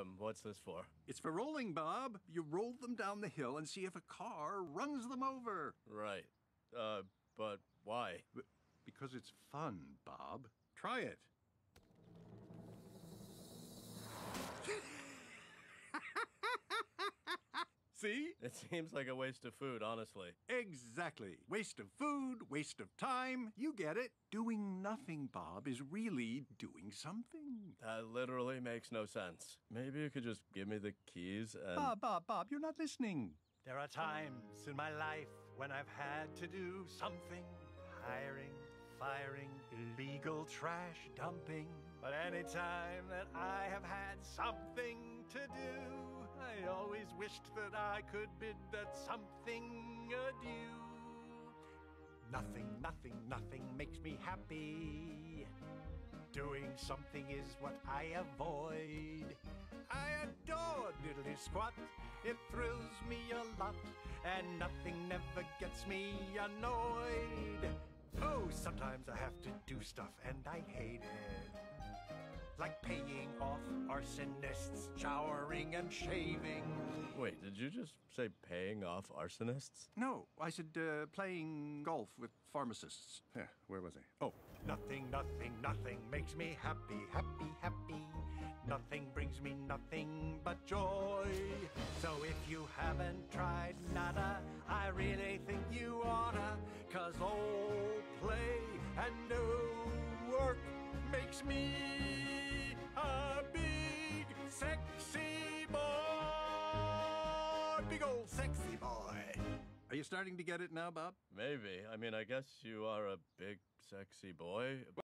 Um, what's this for? It's for rolling, Bob. You roll them down the hill and see if a car runs them over. Right. Uh, but why? Because it's fun, Bob. Try it. See? It seems like a waste of food, honestly. Exactly. Waste of food, waste of time. You get it. Doing nothing, Bob, is really doing something. That literally makes no sense. Maybe you could just give me the keys and. Bob, Bob, Bob, you're not listening. There are times in my life when I've had to do something hiring, firing, illegal trash dumping. But any time that I have had something to do, I always wished that I could bid that something adieu. Nothing, nothing, nothing makes me happy. Doing something is what I avoid. I adore diddly squat. It thrills me a lot, and nothing never gets me annoyed. Oh, sometimes I have to do stuff, and I hate it. Like paying off arsonists, showering and shaving. Wait, did you just say paying off arsonists? No, I said uh, playing golf with pharmacists. Yeah, where was I? Oh, Nothing, nothing, nothing makes me happy, happy, happy. Nothing brings me nothing but joy. So if you haven't tried nada, I really think you oughta. Cause old play and no work makes me boy. are you starting to get it now, Bob? Maybe. I mean, I guess you are a big, sexy boy.